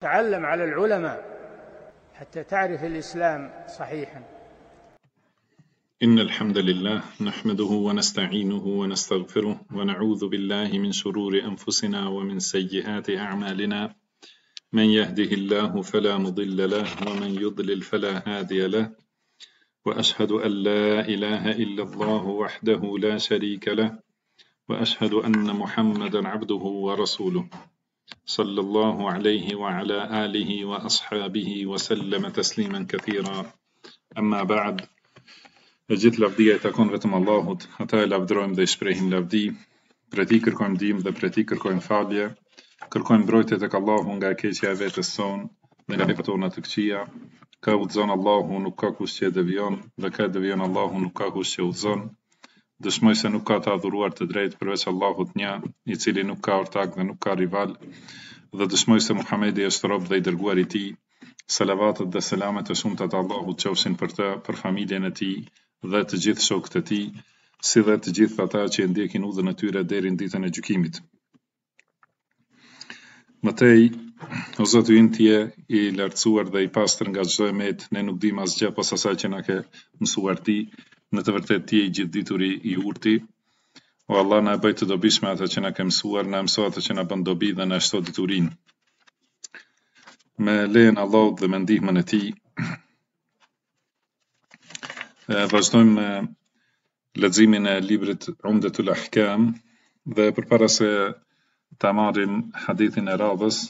تعلم على العلماء حتى تعرف الإسلام صحيحا إن الحمد لله نحمده ونستعينه ونستغفره ونعوذ بالله من شرور أنفسنا ومن سيئات أعمالنا من يهده الله فلا مضل له ومن يضلل فلا هادي له وأشهد أن لا إله إلا الله وحده لا شريك له وأشهد أن محمدا عبده ورسوله Sallallahu alejhi wa ala alihi wa ashabihi wa sallama taslimen katira Amma ba'd E gjithë lavdia i takon vetëm Allahut, Atë e lavdërojmë dhe i shprehim lavdi, prej tij kërkojmë ndihmë dhe prej tij kërkojmë falje, kërkojmë mbrojtje tek Allahu nga e keqja e vetes sonë dhe nga veprat tona të këqija. Kë udhëzon Allahu nuk ka kush që e devijon dhe kë e devijon Allahu nuk ka kush që e udhëzon. Dëshmoj se nuk ka të adhuruar të drejtë përveç Allahut Një, i cili nuk ka ortak dhe nuk ka rival, dhe dëshmoj se Muhamedi është rob dhe i dërguar i Tij, salavatet dhe selamet e shumta të Allahut qofshin për të, për familjen e tij dhe të gjithë shokët e tij, si dhe të gjithë ata që e ndjekin udhën e tyre deri në Ditën e Gjykimit. Më tej, O Zoti ynë, Ti je i Lartësuar dhe i Pastër nga çdo e metë, ne nuk dimë asgjë pos asaj që na ke mësuar Ti, në të vërtetë Ti je i Gjithëdituri, i Urti. O Allah, na e bëj të dobishme atë që na ke mësuar, na mëso atë që na bën dobi dhe na e shto diturinë. Me lejen e Allahut dhe me ndihmën e Tij, Vazhdojmë me leximin e librit Umdetul Ahkam dhe përpara se ta marrim hadithin e radhës,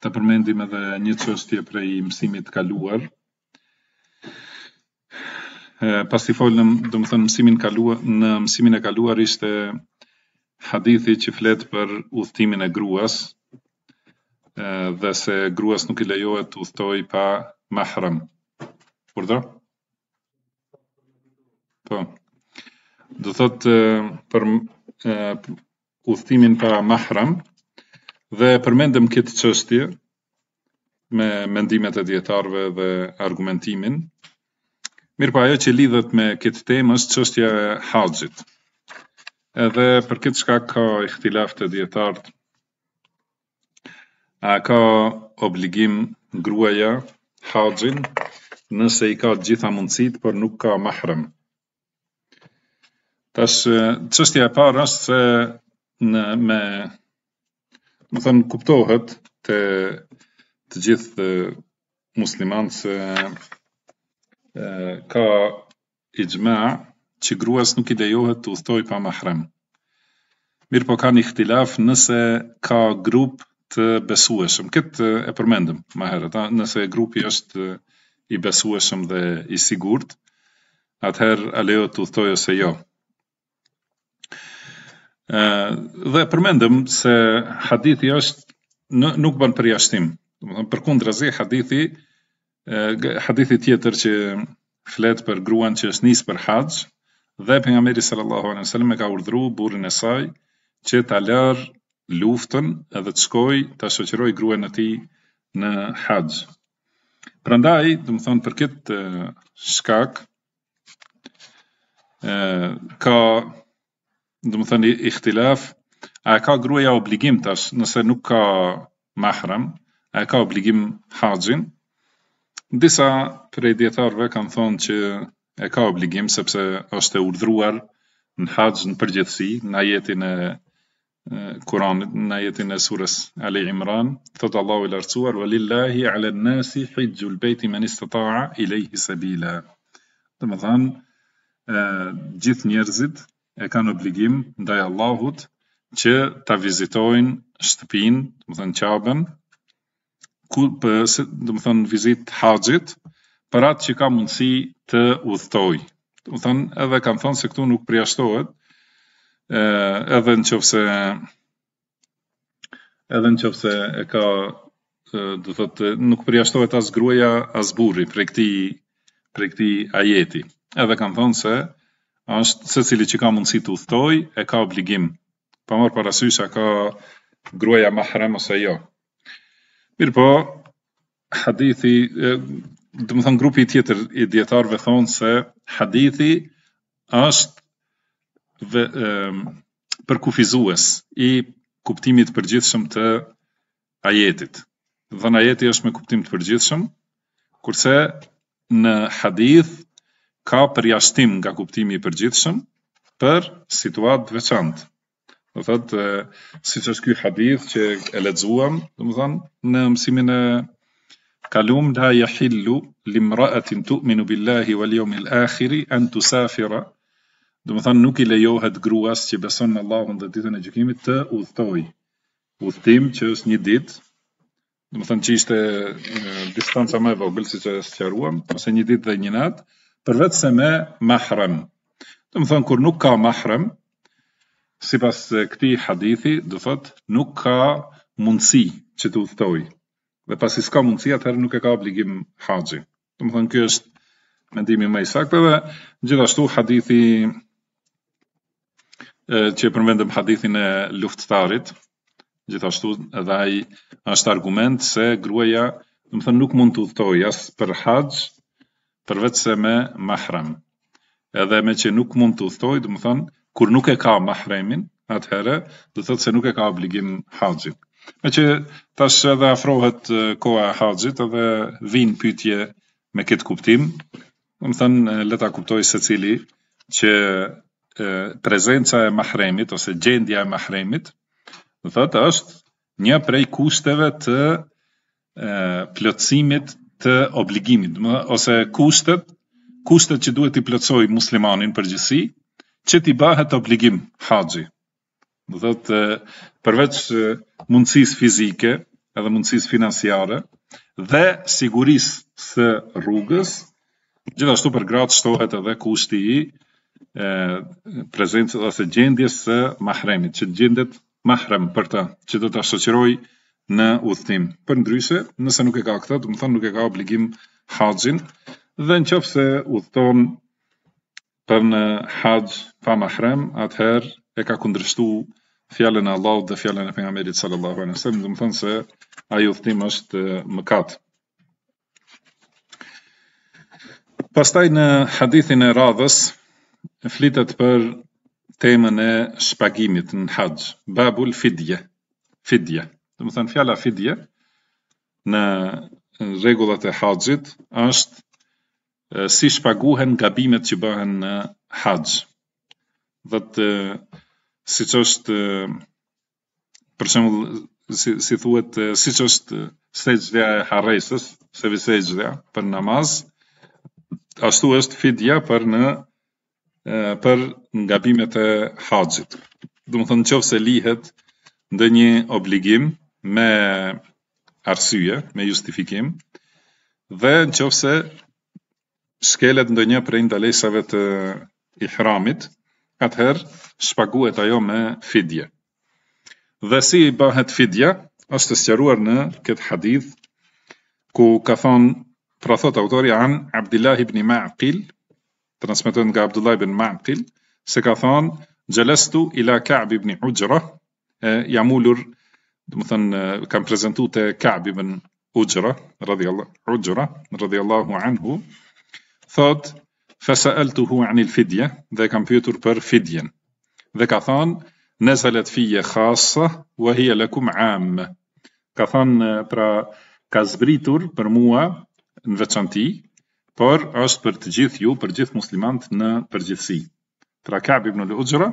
të përmendim edhe një çështje prej mësimit të kaluar. Pasi folëm, domethënë mësimin kaluar, në mësimin e kaluar ishte hadithi që flet për udhëtimin e gruas, dhe se gruas nuk i lejohet të udhëtojë pa mahrem. Urdhër? Po. Do thotë për udhëtimin pa mahrem dhe përmendëm këtë çështje me mendimet e dijetarëve dhe argumentimin. Mirëpo, ajo që lidhet me këtë temë është çështja e haxhit. Edhe për këtë shkak ka ihtilaf te dijetarët A ka obligim gruaja haxhin nëse i ka të gjitha mundësitë por nuk ka mahrem? Tash çështja e parë është se në me domethënë kuptohet te të gjithë muslimanët se ka ixhma që gruas nuk i lejohet të udhëtojë pa mahrem. Mirëpo kanë ihtilaf nëse ka grup të besueshëm. Këtë e përmendëm ma herët, a? nëse grupi është i besueshëm dhe i sigurt, atëherë a lejohet të udhëtojë ose jo. Dhe përmendëm se hadithi është nuk bën përjashtim. Domethënë përkundrazi hadithi hadithi tjetër që flet për gruan që është nis për haxh dhe pejgamberi sallallahu alaihi wasallam e ka urdhru burrin e saj që ta lërë luftën edhe të shkojë ta shoqëroj gruan e tij në haxh. Prandaj, domethënë për këtë shkak, ka domethënë ihtilaf a e ka gruaja obligim tash nëse nuk ka mahrem a e ka obligim haxhin disa prej dijetarëve kanë thënë që e ka obligim sepse është e urdhëruar në haxh në përgjithësi në ajetin e Kur'anit në ajetin e sures Ali Imran, thotë Allahu i Lartësuar, "Walillahi 'ala an-nasi hijju al-bayti man istata'a ilayhi sabila." Domethënë, gjithë njerëzit e kanë obligim ndaj Allahut që ta vizitojnë shtëpinë, domethënë Qabën, ku për, domethënë vizitë haxhit, për atë që ka mundësi të udhëtojë. Domethënë edhe kanë thënë se këtu nuk përjashtohet edhe në qofë se edhe në qofë se e ka do thotë nuk përjashtohet as gruaja as burri prej këtij prej këtij ajeti. Edhe kanë thënë se është secili që ka mundësi të udhëtoj e ka obligim pa marrë parasysh a ka gruaja mahrem ose jo. Mirëpo, hadithi, domethënë grupi tjetër i dijetarëve thonë se hadithi është ve, e, përkufizues i kuptimit të përgjithshëm të ajetit. Domethënë ajeti është me kuptim të përgjithshëm, kurse në hadith ka përjashtim nga kuptimi i përgjithshëm për situatë të veçantë. Do thotë siç është ky hadith që e lexuam, domethënë në mësimin e kalum la yahillu limra'atin tu'minu billahi wal yawmil akhir an tusafira domethënë nuk i lejohet gruas që beson në Allahun dhe ditën e gjykimit të udhëtojë udhëtim që është një ditë, domethënë që ishte distanca më e vogël siç e sqaruam, ose një ditë dhe një natë, përveç se me mahrem. Domethënë kur nuk ka mahrem, sipas këtij hadithi, do thotë nuk ka mundësi që të udhëtoj. Dhe pasi s'ka mundësi, atëherë nuk e ka obligim haxhi. Domethënë ky është mendimi më i saktë edhe gjithashtu hadithi që e përmendëm hadithin e luftëtarit, gjithashtu edhe ai është argument se gruaja, domethënë nuk mund të udhëtojë as për haxh përveç se me mahram. edhe meqë nuk mund të udhëtojë, domethënë, kur nuk e ka mahremin, atëherë do të thotë se nuk e ka obligim haxhin. Meqë tash edhe afrohet koha e haxhit edhe vijnë pyetje me këtë kuptim, domethënë le ta kuptojë secili që prezenca e mahremit ose gjendja e mahremit, do thotë është Një prej kushteve të plotësimit të obligimit, më, ose kushtet, kushtet që duhet të plotësojë muslimani në përgjithësi, që t'i bahet obligim haxhi. Do thotë përveç mundësisë fizike, edhe mundësisë financiare dhe sigurisë së rrugës, gjithashtu për gratë shtohet edhe kushti i prezencës ose gjendjes së mahremit, që të gjendet mahrem për të, që do ta shoqërojë në udhëtim. Përndryshe, nëse nuk e ka këtë, domethonë nuk e ka obligim haxhin dhe në qoftë se udhëton për në haxh pa mahrem, atëherë e ka kundërshtu fjalën e Allahut dhe fjalën e pejgamberit sallallahu alaihi wasallam, domethonë se ai udhëtim është mëkat. Pastaj në hadithin e radhës flitet për temën e shpagimit në haxh, babul fidje, fidje. Domethënë fjala fidje në rregullat e haxhit është si shpaguhen gabimet që bëhen në haxh. Do thotë siç është për shembull si si thuhet siç është sexhdja e harresës, sehvi sexhdja për namaz, ashtu është fidja për në për gabimet e haxhit. Domethonë në qoftë se lihet ndonjë obligim me arsye, me justifikim dhe në qoftë se shkelet ndonjë prej ndalesave të ihramit, atëherë shpaguhet ajo me fidje. Dhe si i bahet fidja, është sqaruar në këtë hadith, ku ka thonë, pra thotë autori, an Abdillah ibn Maqil, transmetohet nga Abdullah ibn Maqil, se ka thonë, xhelestu ila Ka'b ibn Ujra, e jam ulur, domethënë eh, kam prezentu te Ka'b ibn Ujra, radhiyallahu Ujra, radhiyallahu anhu, thotë fasaaltuhu an al-fidya, dhe kam pyetur për fidjen. Dhe ka thënë nazalat fiyya khassa wa hiya lakum 'amma. Ka thënë eh, pra ka zbritur për mua në veçanti, por është për të gjithë ju, për gjithë muslimanët në përgjithësi. Pra Ka'b ibn al-Ujra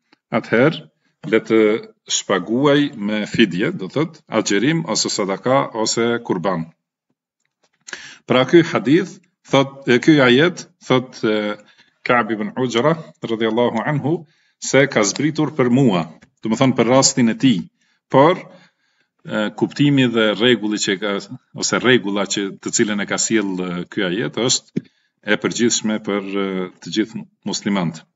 atëherë le të shpaguaj me fidje, do të thotë agjërim ose sadaka ose kurban. Pra ky hadith thot ky ajet thot Ka'b ibn Ujra radhiyallahu anhu se ka zbritur për mua, domethënë për rastin e tij. Por kuptimi dhe rregulli që ka ose rregulla që të cilën e ka sjell ky ajet është e përgjithshme për të gjithë muslimanët.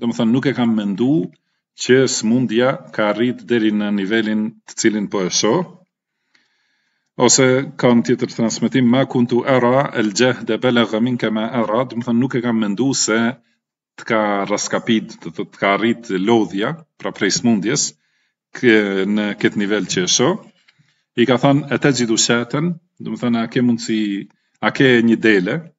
Domethënë nuk e kam mendu që sëmundja ka arrit deri në nivelin të cilin po e shoh, ose ka në tjetër transmetim ma kuntu ara el xhehde belega minke ma ara, domethënë nuk e kam mendu se të ka rraskapit, do të thotë të ka arrit lodhja, pra prej sëmundjes, në kët nivel që e shoh, i ka thënë e texhidu shaten, domethënë a ke mundësi, a ke një dele,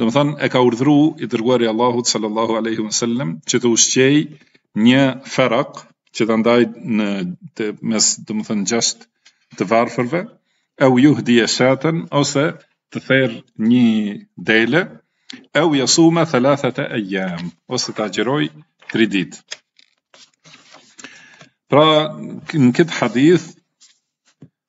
Domethënë, e ka urdhru i dërguar i Allahut, sallallahu aleyhi we sellem, që t'ushqej një ferak, që ta ndaj mes, domethënë, gjasht të varfërve, eu juhdije shaten, ose të therë një dele, eu jesume thelathete ejam, ose të agjeroj tri ditë. Pra, në këtë hadith,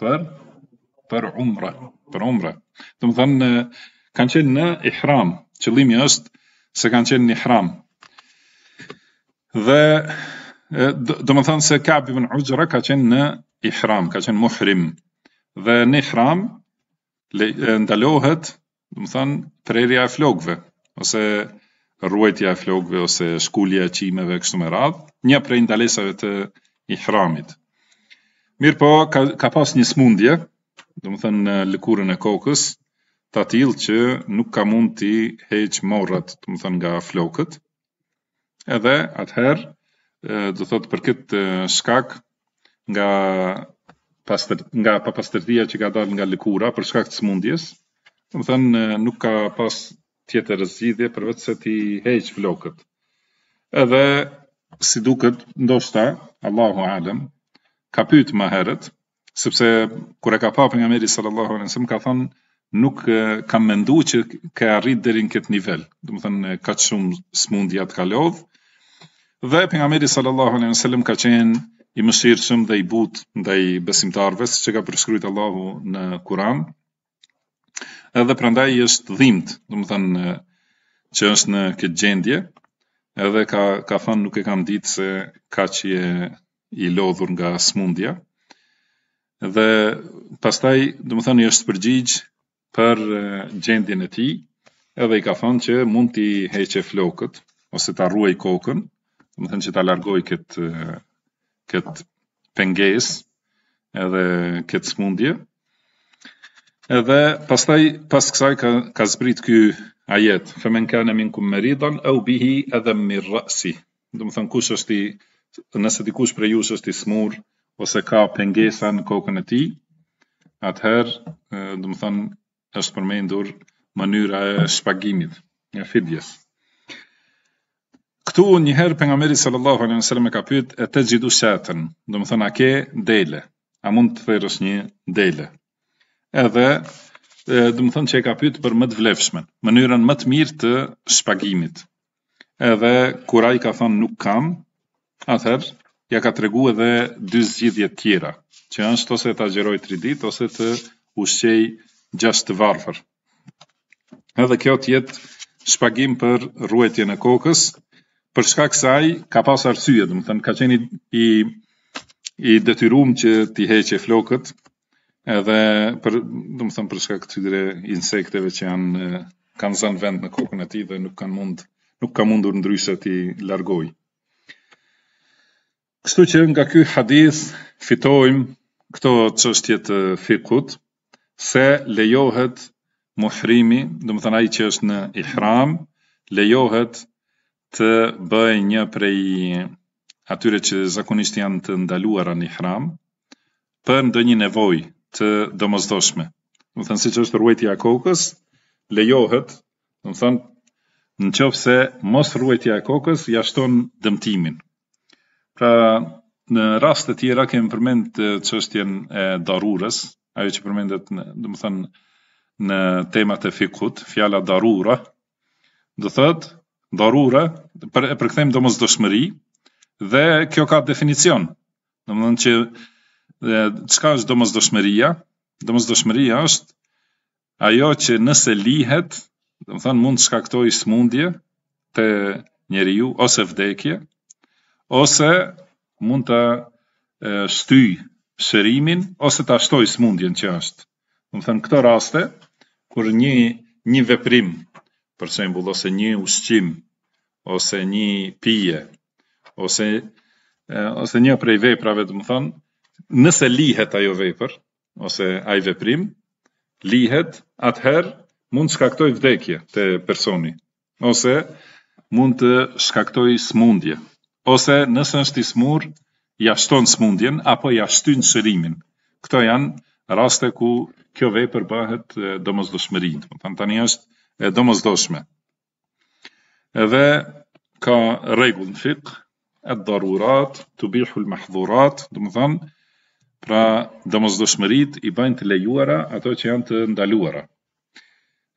për për umre, për umre. Domethënë kanë qenë në ihram. Qëllimi është se kanë qenë në ihram. Dhe domethënë se Ka'b ibn Ujra ka qenë në ihram, ka qenë muhrim. Dhe në ihram ndalohet Domethënë prerja e flokëve ose rruajtja e flokëve ose shkulja e qimeve kështu me radh, një prej ndalesave të ihramit. Mirëpo, ka, ka pas një smundje, domethënë në lëkurën e kokës, të atill që nuk ka mund t'i heq morrat, domethënë nga flokët, Edhe atëherë, do thotë për këtë shkak nga pastër nga papastërtia që ka dalë nga lëkura për shkak të smundjes, domethënë nuk ka pas tjetër zgjidhje përveç se t'i heq flokët. Edhe si duket, ndoshta Allahu alem ka pyet më herët Sepse kur e ka pa pejgamberi sallallahu alaihi wasallam ka thënë nuk kam mendu që ke arrit deri në këtë nivel. Domethënë kaq shumë smundja të ka lodh. Dhe pejgamberi sallallahu alaihi wasallam ka qenë i mëshirshëm dhe i butë ndaj besimtarëve, siç e ka përshkrujt Allahu në Kur'an. Edhe prandaj është dhimbt, domethënë që është në këtë gjendje, edhe ka ka thënë nuk e kam ditë se kaq je i lodhur nga smundja. Dhe pastaj, domethënë i është përgjigj për gjendjen e tij, edhe i ka thënë që mund t'i heqë flokët ose ta rruaj kokën, domethënë që ta largoj këtë këtë penges edhe këtë smundje, edhe pastaj pas kësaj ka, ka zbrit ky ajet, fe men kane minkum meridan, eu bihi edhen mirrasi, domethënë kush është i, nëse dikush prej jush është i smur, ose ka pengesa në kokën e tij, atëherë, domethënë, është përmendur mënyra e shpagimit, e fidjes. Këtu njëherë pejgamberi sallallahu alaihi wasallam e ka pyet etexhidu shaten, domethënë a ke dele, a mund të therësh një dele. Edhe, domethënë që e ka pyet për më të vlefshmen, mënyrën më të mirë të shpagimit. Edhe kur ai ka thënë nuk kam, atëherë ja ka tregu edhe dy zgjidhje tjera, që është ose të agjerojë tri ditë ose të ushqejë gjashtë të varfër. Edhe kjo të jetë shpagim për rruajtjen e kokës, për shkak se ai ka pas arsye, domethënë ka qenë i i detyrum që t'i heqë flokët, Edhe për, domethënë për shkak të këtyre insekteve që janë kanë zënë vend në kokën e tij dhe nuk kanë mund nuk ka mundur ndryshe t'i largoj. Kështu që nga ky hadith fitojmë këto çështje të fikut se lejohet muhrimi, domethënë ai që është në ihram, lejohet të bëjë një prej atyre që zakonisht janë të ndaluara në ihram për ndonjë nevojë të domosdoshme. Domethënë siç është rruajtja e kokës, lejohet, domethënë në qoftë se mosrruajtja e kokës ja shton dëmtimin. Pra në raste tjera kemi përmend çështjen e darurës, ajo që përmendet në, domethënë në temat e fikut, fjala darura, Do të thotë darura, për e përkthejmë domosdoshmëri dhe kjo ka definicion. Domethënë që çka është domosdoshmëria? Domosdoshmëria është ajo që nëse lihet, domethënë mund të shkaktojë smundje te njeriu ose vdekje ose mund ta shtyj shërimin ose ta shtoj smundjen që është. Domethënë këto raste kur një një veprim, për shembull ose një ushqim, ose një pije, ose ose një prej veprave, domethënë, nëse lihet ajo vepër ose ai veprim, lihet, atëherë mund të shkaktojë vdekje te personi. ose mund të shkaktojë sëmundje, ose nëse është i smurë ia shton sëmundjen apo ia shtyn shërimin. Këto janë raste ku kjo vepër bëhet domosdoshmëri, domethënë tani është e domosdoshme. Edhe ka rregull në fikh, ad-darurat tubihu al-mahdhurat, domethënë pra domosdoshmëritë i bëjnë të lejuara ato që janë të ndaluara.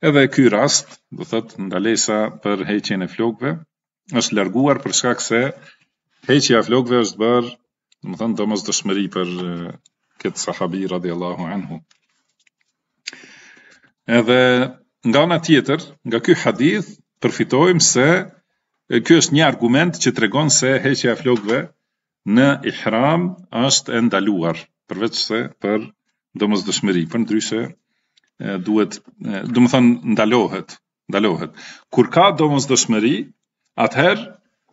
Edhe ky rast, do thotë ndalesa për heqjen e flokëve, është larguar për shkak se heqja e flokëve është bërë, domethënë domosdoshmëri për këtë sahabi radiallahu anhu. Edhe nga ana tjetër, nga ky hadith përfitojmë se ky është një argument që tregon se heqja e flokëve Në ihram është e ndaluar, përveçse për domosdoshmëri, përndryshe duhet, domethënë ndalohet, ndalohet. Kur ka domosdoshmëri, atëherë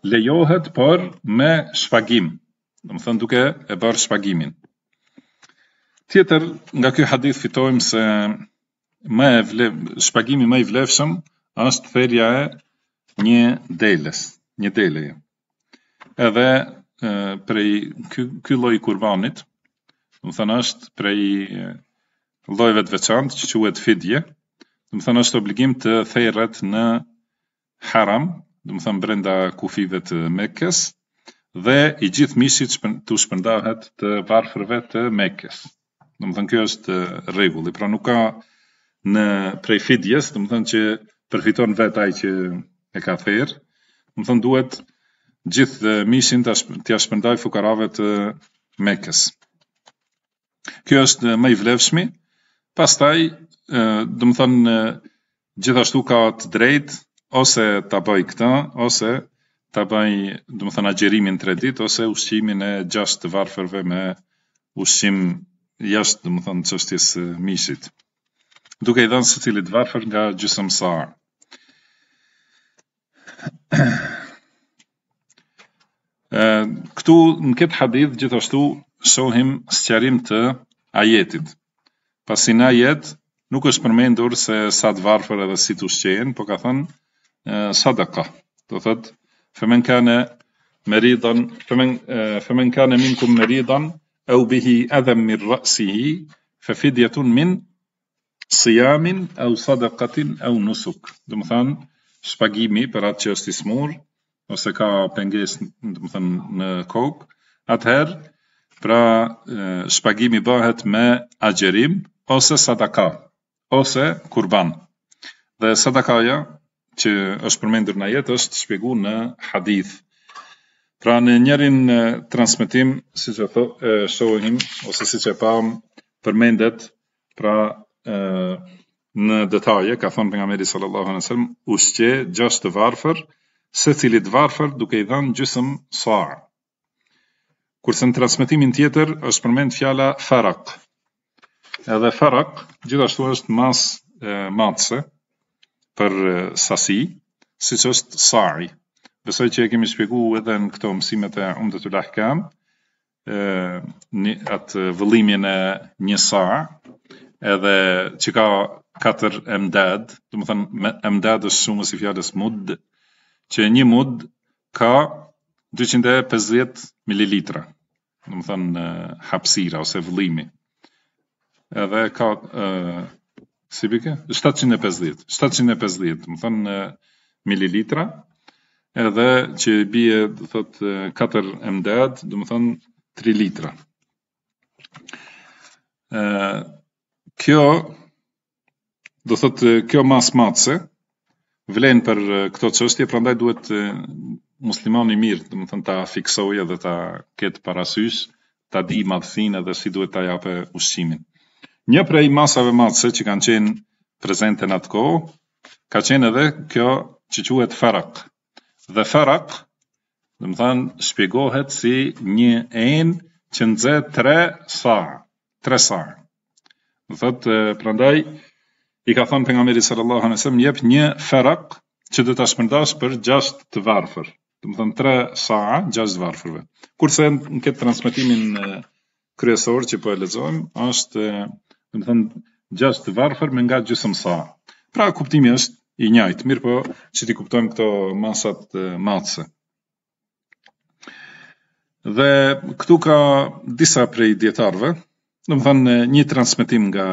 lejohet por me shpagim, domethënë duke e bërë shpagimin. Tjetër, nga ky hadith fitojmë se më e vle, shpagimi më i vlefshëm është therja e një deles, një deleje. edhe prej ky ky lloj i kurbanit, domethënë është prej llojeve të veçantë që quhet fidje, domethënë është obligim të theret në haram, domethënë brenda kufijve të Mekës dhe i gjithë mishi t'u shpërndahet të varfërve të Mekës. Domethënë kjo është rregulli, pra nuk ka në prej fidjes, domethënë që përfiton vet ai që e ka therë, domethënë duhet gjithë mishin t'ia shpërndajë fukarave të Mekës. Kjo është më i vlefshmi, pastaj domethënë Gjithashtu ka të drejtë ose ta bëjë këtë, ose ta bëjë, domethënë agjerimin 3 ditë ose ushqimin e 6 të varfërve me ushqim jashtë, domethënë çështjes së mishit. Duke i dhënë secilit të varfër nga gjysëm sa. Këtu në këtë hadith gjithashtu shohim sqarim të ajetit. Pasi në ajet nuk është përmendur se sa të varfër edhe si të ushqehen, po ka thënë sadaka. Domethënë femen kane meridan, femen femen kane minkum meridan au bihi adhan min ra'sihi fa fidyatun min Siyamin aw sadaqatin aw nusuk, domethënë shpagimi për atë që është i smurë ose ka pengesë, domethënë në kokë, atëherë pra shpagimi bëhet me agjërim ose sadaka, ose kurban. Dhe sadakaja që është përmendur në ajet është shpjegu në hadith. Pra në njërin transmitim, siç e shohim, ose siç e pamë, përmendet, pra e, në detaje, ka thonë pejgamberi sallallahu alaihi wasallam, ushqe gjashtë të varfër, secilit varfër duke i dhanë gjysëm sa. Kurse në transmetimin tjetër është përmend fjala farak. Edhe farak gjithashtu është masë matëse për sasi, siç është sai. Besoj që e kemi shpjegu edhe në këto mësimet e Umdetul Ahkam, atë vëllimin e një sa, edhe që ka katër emdad, domethënë emdad është shumësi i fjalës mud, që një mud Ka 250 mililitra, domethënë hapësira ose vëllimi. Edhe ka ë si bike? 750, 750, domethënë mililitra. Edhe që i bie, do thot 4 emdad, domethënë 3 litra. E kjo Do thotë kjo masë matëse vlen për këto çështje, prandaj duhet muslimani mirë, domethënë ta fiksojë dhe ta ketë parasysh, ta di madhësinë edhe si duhet ta japë ushqimin. Një prej masave matëse që kanë qenë prezente në atë kohë, ka qenë edhe kjo që quhet farak, Dhe Ferak, domethënë shpjegohet si një enë që nxe tre sa, tre sa. Domethënë prandaj i ka thënë pejgamberi sallallahu alaihi wasallam jep një ferak që do ta shpërndash për 6 të varfër, domethënë 3 sa, 6 të varfërve. Kurse në këtë transmetimin kryesor që po e lexojmë është, domethënë, gjashtë të varfër me nga gjysmë sa. Pra kuptimi është i njëjtë, mirëpo që t'i kuptojmë këto masat matëse. Dhe këtu ka disa prej dijetarëve, domethënë një transmetim nga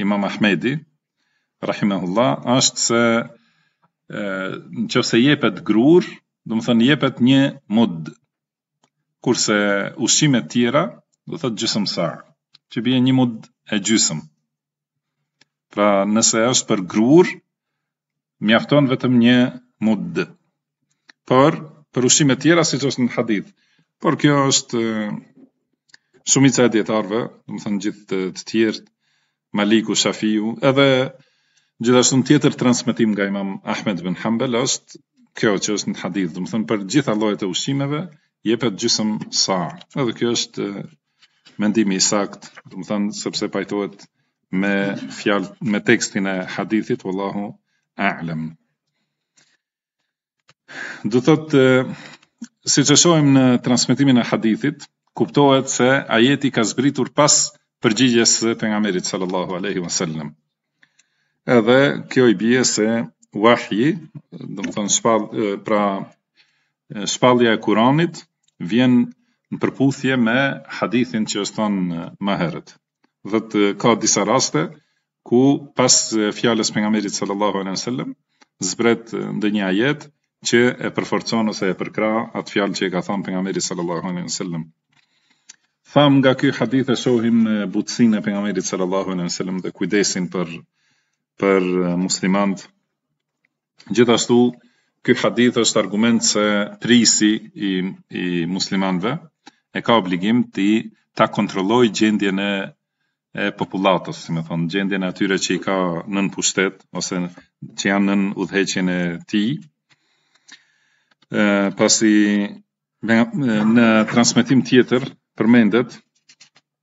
imam Ahmedi, rahimehullah, është se në qoftë se jepet grurë, domethënë jepet një mud, Kurse ushqimet tjera, do thotë gjysmë sa, që bie një mud e gjysmë. Pra nëse është për grurë, mjafton vetëm një mud. Por, për ushqimet tjera, siç është në hadith, por kjo është shumica e dijetarëve, domethënë gjithë të tjerët, Maliku, Shafiu, edhe gjithashtu në tjetër transmetim nga Imam Ahmed bin Hanbel është kjo që është në hadith, domethënë për gjitha llojet e ushqimeve jepet gjysmë sa. Edhe kjo është mendimi i saktë, domethënë sepse pajtohet me fjalë me tekstin e hadithit wallahu a'lam. Do thotë siç e shohim në transmetimin e hadithit, kuptohet se ajeti ka zbritur pas përgjigjes së pejgamberit sallallahu alaihi wasallam. Edhe kjo i bie se vahji, domethënë shpall pra shpallja e Kuranit vjen në përputhje me hadithin që është thënë më herët. domethënë ka disa raste ku pas fjalës pejgamberit sallallahu alejhi ve sellem zbret ndonjë ajet që e përforcon ose e përkrah atë fjalë që e ka thënë pejgamberi sallallahu alejhi ve sellem. Thamë nga ky hadith e shohim butësinë e pejgamberit sallallahu alejhi ve sellem dhe kujdesin për për muslimanët Gjithashtu, ky hadith është argument se prijësi i, i muslimanëve e ka obligim të ta kontrollojë gjendjen e e popullatës, si me thënë, gjendjen e atyre që i ka nën pushtet, ose që janë nën udhëheqjen e tij, pasi në transmetim tjetër përmendet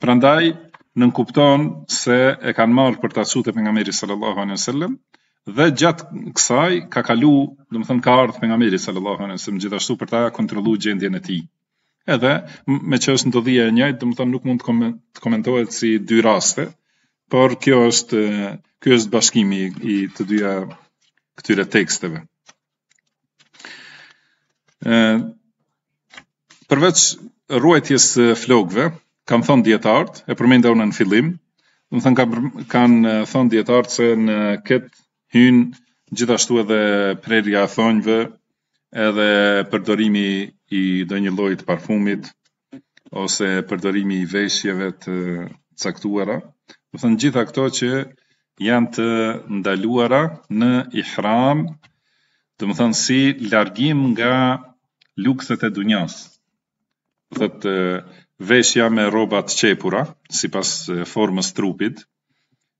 Prandaj nënkupton se e kanë marrë për ta çu te pejgamberi sallallahu alaihi wasallam dhe gjatë kësaj ka kalu, domethënë ka ardh pejgamberi sallallahu alaihi wasallam gjithashtu për ta kontrollu gjendjen e tij. Edhe meqë është ndodhia e njëjtë, domethënë nuk mund të, komen, të komentohet si dy raste, por kjo është ky është bashkimi i të dyja këtyre teksteve. Përveç rruajtjes së flokëve, kanë thënë dijetarët, e përmenda unë në fillim, domethënë kanë kanë thënë dijetarët se në këtë hyn gjithashtu edhe prerja e thonjve, edhe përdorimi i ndonjë lloji të parfumit, ose përdorimi i veshjeve të caktuara, domethënë gjitha këto që janë të ndaluara në ihram, domethënë si largim nga lukset e dunjas. Domethënë veshja me rroba të qepura, sipas formës së trupit,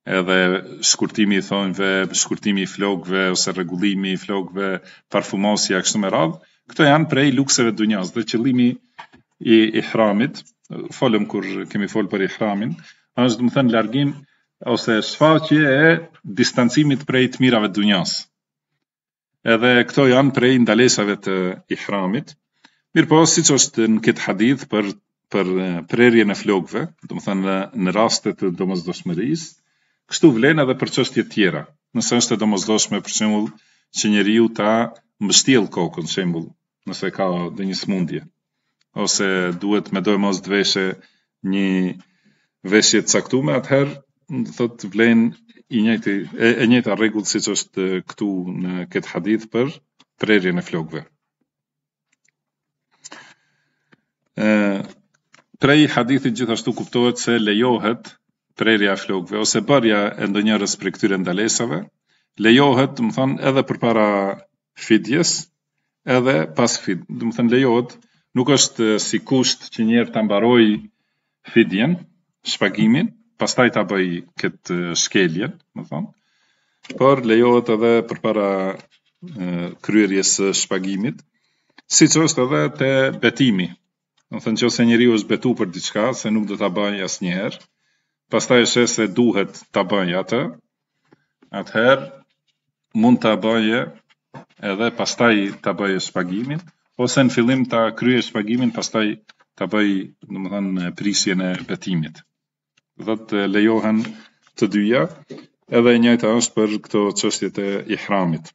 edhe shkurtimi i thonjve, shkurtimi i flokëve ose rregullimi i flokëve, parfumosja kështu me radhë, këto janë prej lukseve të dunjas dhe qëllimi i ihramit, folëm kur kemi fol për ihramin, është domethënë largim ose shfaqje e distancimit prej të mirave të dunjas. edhe këto janë prej ndalesave të ihramit, mirëpo siç është në këtë hadith për, për prerjen e flokëve, domethënë në, në raste të domosdoshmërisë, kështu vlen edhe për çështje tjera, nëse është e domosdoshme për shembull që njeriu ta mbështjellë kokën, shembull, nëse ka ndonjë smundje, ose duhet medoemos të veshë një veshje të caktume, atëherë do të thotë vlen i njëjti e, e njëjta rregull siç është këtu në këtë hadith për prerjen e flokëve. Ë prej hadithit gjithashtu kuptohet se lejohet prerja e flokëve ose bërja e ndonjërës prej këtyre ndalesave, lejohet, domethënë, edhe përpara fidjes, edhe pas fid, domethënë lejohet, nuk është si kusht që njëherë ta mbarojë fidjen, shpagimin, pastaj ta bëjë këtë shkeljen, domethënë, por lejohet edhe përpara kryerjes së shpagimit, siç është edhe te betimi, Domethënë qoftë se njeriu është betu për diçka se nuk do ta bëjë asnjëherë, pastaj e sheh se duhet ta bëjë atë, atëherë mund ta bëjë edhe pastaj ta bëjë shpagimin, ose në fillim ta kryejë shpagimin, pastaj ta bëjë, domethënë, prishjen e betimit. Do të thotë lejohen të dyja, edhe e njëjta është për këto çështjet e ihramit.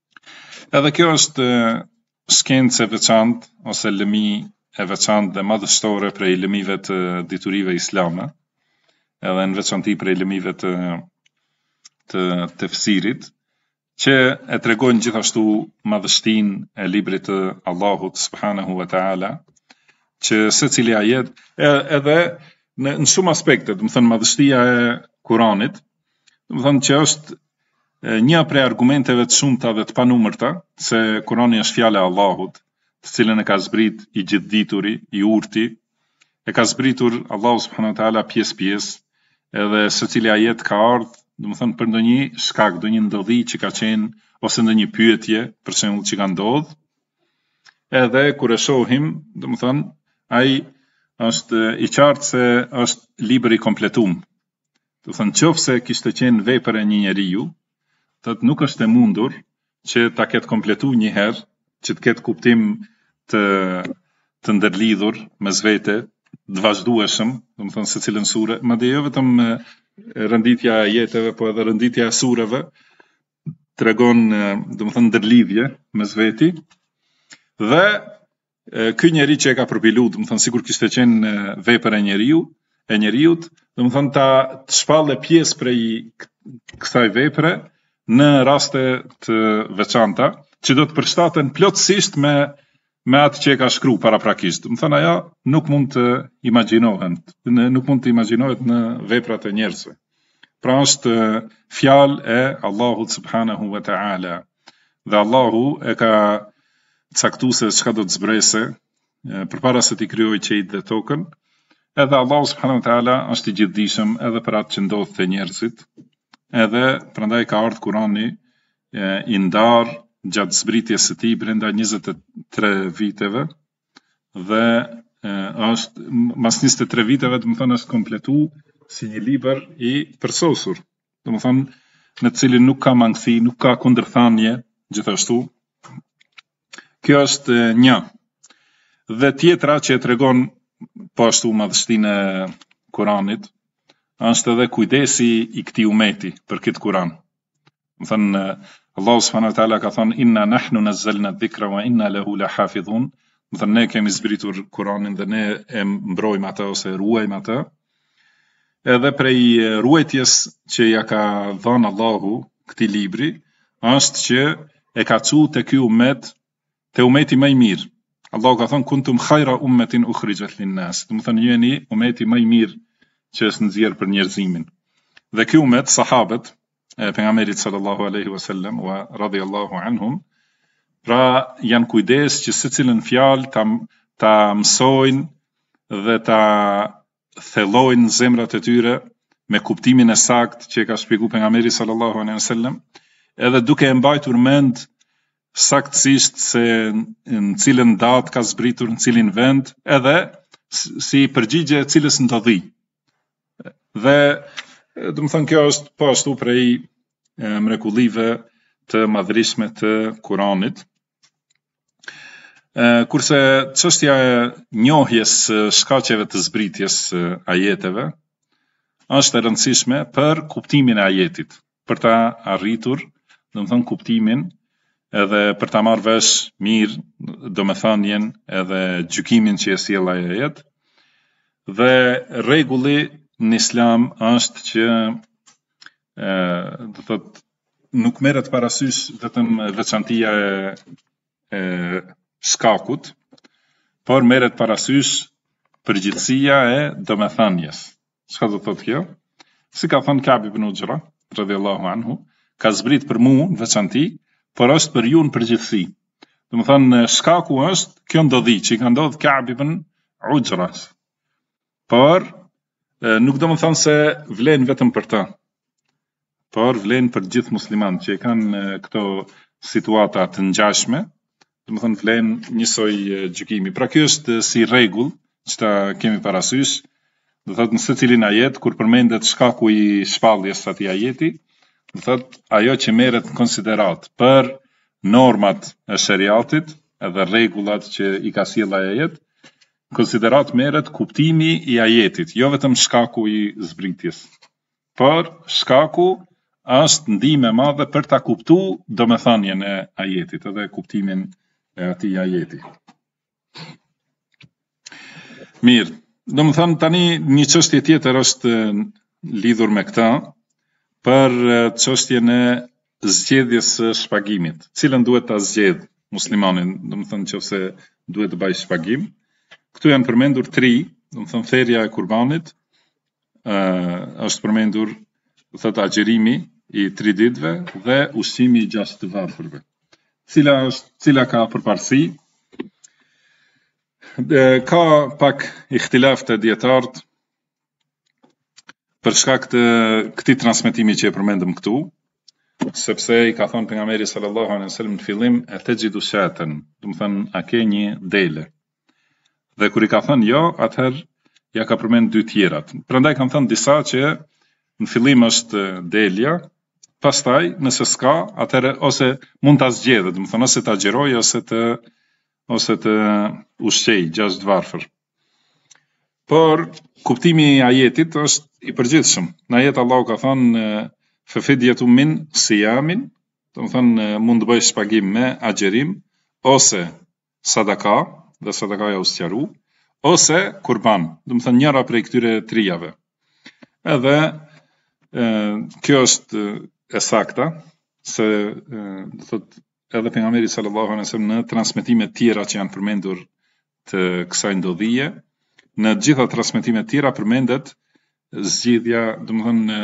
Edhe kjo është shkencë e veçantë ose lëmi e veçantë dhe madhështore prej lëmive të diturive islame, edhe në veçanti prej lëmive të të tefsirit, që e tregojnë gjithashtu madhështinë e librit të Allahut subhanehu ve teala, që secili ajet edhe në shumë aspekte, domethënë madhështia e Kuranit, Domethënë që është një prej argumenteve të shumta dhe të panumërta se Kurani është fjala e Allahut, të cilën e ka zbrit i gjithëdituri, i urti, e ka zbritur Allahu subhanahu wa taala pjesë pjesë, edhe secili ajet ka ardh, domethënë për ndonjë shkak, ndonjë ndodhi që ka qenë ose ndonjë pyetje, për shembull që ka ndodh, edhe kur e shohim, domethënë ai është i qartë se është libër i kompletum, Domethënë, qoftë se kishte qenë vepër e një njeriu, thotë nuk është e mundur që ta ketë kompletu një herë, që të ketë kuptim të të ndërlidhur mes veti, të vazhdueshëm, domethënë secilën sure, madje jo vetëm renditja e ajeteve, por edhe renditja e sureve tregon, domethënë ndërlidhje mes veti. Dhe Ky njeri që e ka përpilu, domethënë sikur kishte qenë vepër e njeriu, e njeriut, domethënë ta, të shpallë pjesë prej kësaj vepre në raste të veçanta, që do të përshtaten plotësisht me me atë që e ka shkruar paraprakisht. Domethënë ajo nuk mund të imagjinohen, nuk mund të imagjinohet në veprat e njerëzve. Pra është fjalë e Allahut subhanahu wa taala. Dhe Allahu e ka caktu se çka do të zbresë përpara se t'i krijojë qejt dhe tokën. Edhe Allahu subhanahu wa taala është i gjithdijshëm edhe për atë që ndodh te njerëzit. Edhe prandaj ka ardh Kurani i ndar gjatë zbritjes së tij brenda 23 viteve, dhe është mas 23 viteve, domethënë është kompletu si një libër i përsosur. Domethënë në të cilin nuk ka mangësi, nuk ka kundërthanje, gjithashtu. Kjo është një. Dhe tjetra që e tregon po ashtu madhështinë e Kuranit, është edhe kujdesi i këtij umeti për këtë Kuran. Domethënë, Allahu subhanahu wa taala ka thënë inna nahnu nazzalna dhikra wa inna lahu lahafidhun. Domethënë ne kemi zbritur Kur'anin dhe ne e mbrojmë atë ose e ruajmë atë. Edhe prej ruajtjes që ia ka dhënë Allahu këtij libri është që e ka çu te ky umet Te umeti ma i mirë. Allahu ka thënë kuntum khajra ummetin ukhrijat lin nas. Domethënë ju jeni umeti ma i mirë që është nxjerr për njerëzimin. Dhe ky umet sahabët e pejgamberit sallallahu alaihi wasallam wa radiyallahu anhum pra janë kujdes që secilën fjalë ta ta mësojnë dhe ta thellojnë zemrat e tyre me kuptimin e saktë që e ka shpjeguar pejgamberi sallallahu alejhi ve sellem, edhe duke e mbajtur mend saktësisht se në cilën datë ka zbritur, në cilin vend, edhe si përgjigje e cilës ndodhi. Dhe domethënë kjo është po ashtu prej mrekullive të madhrishme të Kuranit, Kurse çështja e njohjes së shkaqeve të zbritjes së ajeteve është e rëndësishme për kuptimin e ajetit, për ta arritur, domethënë kuptimin edhe për ta marrë vesh mirë domethënien edhe gjykimin që e sjell ai ajet. Dhe rregulli në Islam është që ë do të thotë nuk merret parasysh vetëm veçantia e e shkakut, por merret parasysh përgjithësia e domethënies. Çka do të thotë kjo? Si ka thënë Kab ibn Uxhra, radhiyallahu anhu, ka zbrit për mua në veçanti, por është për ju në përgjithësi. Domethënë shkaku është kjo ndodhi që i ka ndodhur Kab ibn Uxhra. Por, nuk domethënë se vlen vetëm për të, por vlen për gjithë muslimanë që i kanë këto situata të ngjashme, domethënë vlen njësoj gjykimi. Pra kjo është si rregull që ta kemi parasysh, do të thotë në secilin ajet, kur përmendet shkaku i shpalljes së atij ajeti, do të thotë ajo që merret në konsideratë për normat e sheriatit edhe rregullat që i ka sjell ai ajet, konsideratë merret kuptimi i ajetit, jo vetëm shkaku i zbritjes, por shkaku është ndihmë e madhe për ta kuptu domethënien e ajetit edhe kuptimin e atij ajeti. Mirë, domethënë tani një çështje tjetër është lidhur me këtë, për çështjen e zgjedhjes së shpagimit, cilën duhet ta zgjedh muslimani, domethënë nëse duhet të bëjë shpagim. Këtu janë përmendur tri, domethënë therja e kurbanit, ë është përmendur, do thotë agjërimi i tri ditëve dhe ushqimi i gjashtë të varfërve. Cila është, cila ka përparësi? Ka pak ihtilaf te dijetarët Për shkak të këtij transmetimi që e përmendëm këtu, sepse i ka thënë pejgamberi sallallahu alejhi wasallam në fillim etexhidu shaten, domethënë a ke një dele. Dhe kur i ka thënë jo, atëherë ja ka përmend dy tjerat. Prandaj kanë thënë disa që në fillim është delja, pastaj nëse s'ka, atëherë ose mund ta zgjedhë, domethënë ose të agjërojë ose të ose të ushqej gjashtë të varfër. Por kuptimi i ajetit është i përgjithshëm. Në ajet Allahu ka thënë fefidjetun min sijamin, domethënë mund të bëjë shpagim me agjerim ose sadaka, dhe sadakaja u sqaru, ose kurban, domethënë njëra prej këtyre trijave. Edhe kjo është e sakta se do të Edhe pejgamberi sallallahu alejhi wasallam në transmetime të tjera që janë përmendur të kësaj ndodhie, në të gjitha transmetime të tjera përmendet zgjidhja, domethënë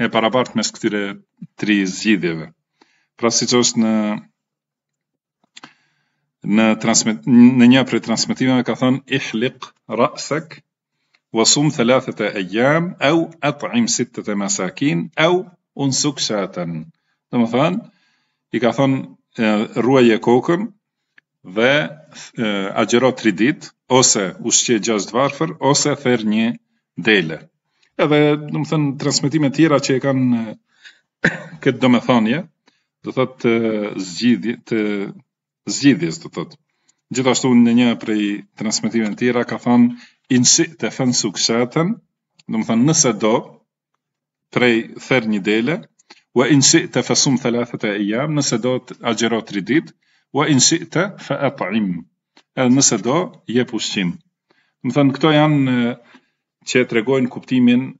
e barabartë mes këtyre tri zgjidhjeve. Pra siç është në në transmet në një prej transmetimeve ka thënë ihliq ra'sak wasum thalathata ayyam au at'im sittata masakin au unsuk shatan. Domethënë i ka thënë rruaje kokën dhe agjëro 3 ditë ose ushqe 6 të varfër ose ther një dele. Edhe domethënë transmetime të tjera që e kanë këtë domethënie, do thotë zgjidhje të zgjidhjes do të thotë. Gjithashtu në një prej transmetimeve të tjera ka thënë in shi'te fansuk shaten, domethënë nëse do prej ther një dele, wa in shi'te fa sum thalathata ayyam, nëse do agjëro 3 ditë, wa in shi'te fa at'im. Edhe nëse do jep ushqim. Domethënë këto janë që e tregojnë kuptimin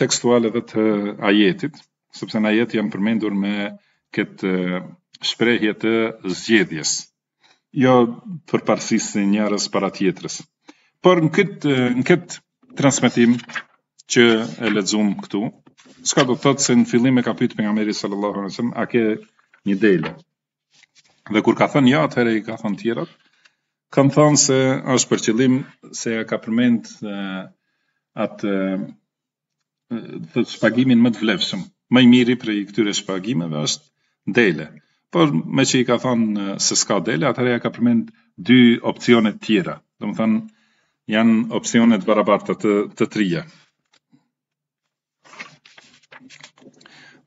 tekstual edhe të ajetit. sepse në ajet janë përmendur me këtë shprehje të zgjedhjes, jo përparësisë të njërës para tjetërës. Por në këtë, në këtë transmitim që e lexuam këtu, çka do të thotë se në fillim e ka pyetur pejgamberi sallallahu alajhi wasallam a ke një dele. Dhe kur ka thënë jo, atëherë i ka thënë tjerat, kanë thënë se është për qëllim se e ka përmend atë të shpagimin më të vlefshëm. Më i miri prej këtyre shpagimeve është dele. Por meqë i ka thonë se s'ka dele, atëherë ja ka përmend dy opsione të tjera. Domethënë, janë opsione të barabarta të, të trija.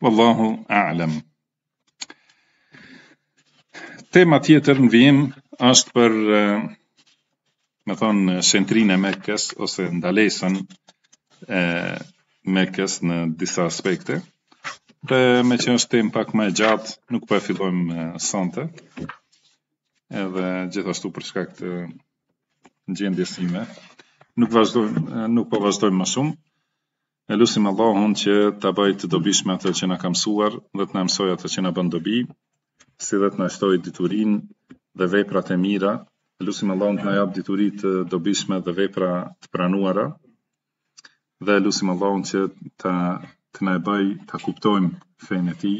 Wallahu a'lam. Tema tjetër në vijim është për, me thonë, shenjtërinë e Mekës, ose ndalesën e Mekës në disa aspekte, dhe meqë është temë pak më e gjatë, nuk po e fillojmë sonte, edhe gjithashtu për shkak të gjendjes sime, nuk vazhdojmë, nuk po vazhdojmë më shumë, E lusim Allahun që ta bëjë të dobishme atë që na ka mësuar dhe të na mësojë atë që na bën dobi, si dhe të na shtojë diturinë dhe veprat e mira. E lusim Allahun të na japë dituri të dobishme dhe vepra të pranuara. Dhe e lusim Allahun që të na e bëjë ta kuptojmë fenë e tij